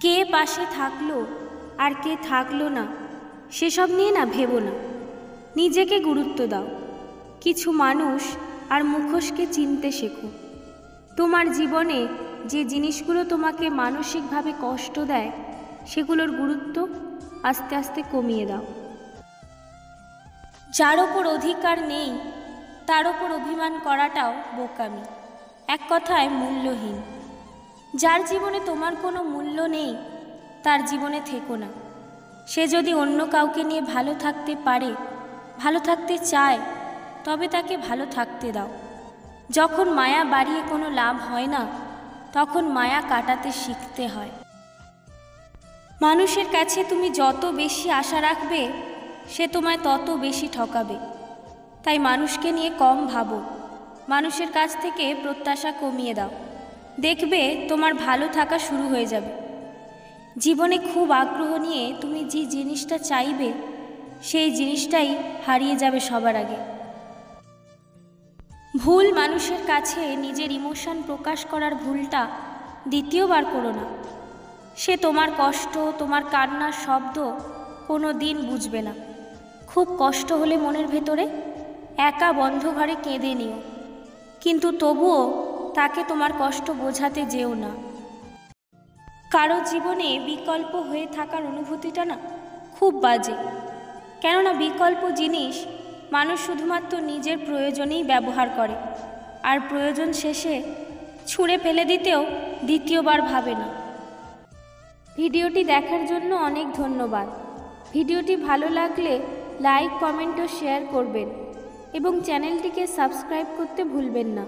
কে পাশে থাকল আর কে থাকল না, সেসব নিয়ে না ভেবো না। নিজেকে গুরুত্ব দাও। কিছু মানুষ আর মুখোশকে চিনতে শেখো। তোমার জীবনে যে জিনিসগুলো তোমাকে মানসিকভাবে কষ্ট দেয়, সেগুলোর গুরুত্ব আস্তে আস্তে কমিয়ে দাও। যার ওপর অধিকার নেই, তার ওপর অভিমান করাটাও বোকামি। এক কথায় মূল্যহীন। যার জীবনে তোমার কোনো মূল্য নেই, তার জীবনে থেকো না। সে যদি অন্য কাউকে নিয়ে ভালো থাকতে পারে, ভালো থাকতে চায়, তবে তাকে ভালো থাকতে দাও। যখন মায়া বাড়িয়ে কোনো লাভ হয় না, তখন মায়া কাটাতে শিখতে হয়। মানুষের কাছে তুমি যত বেশি আশা রাখবে, সে তোমায় তত বেশি ঠকাবে। তাই মানুষকে নিয়ে কম ভাবো। মানুষের কাছ থেকে প্রত্যাশা কমিয়ে দাও। দেখবে তোমার ভালো থাকা শুরু হয়ে যাবে। জীবনে খুব আগ্রহ নিয়ে তুমি যে জিনিসটা চাইবে, সেই জিনিসটাই হারিয়ে যাবে সবার আগে। ভুল মানুষের কাছে নিজের ইমোশন প্রকাশ করার ভুলটা দ্বিতীয়বার করো না। সে তোমার কষ্ট, তোমার কান্নার শব্দ কোনো দিন বুঝবে না। খুব কষ্ট হলে মনের ভেতরে একা বন্ধ ঘরে কেঁদে নিও। কিন্তু তবুও তাকে তোমার কষ্ট বোঝাতে যেও না। কারও জীবনে বিকল্প হয়ে থাকার অনুভূতিটা না খুব বাজে। কেননা বিকল্প জিনিস মানুষ শুধুমাত্র নিজের প্রয়োজনেই ব্যবহার করে, আর প্রয়োজন শেষে ছুঁড়ে ফেলে দিতেও দ্বিতীয়বার ভাবে না। ভিডিওটি দেখার জন্য অনেক ধন্যবাদ। ভিডিওটি ভালো লাগলে লাইক, কমেন্ট ও শেয়ার করবেন এবং চ্যানেলটিকে সাবস্ক্রাইব করতে ভুলবেন না।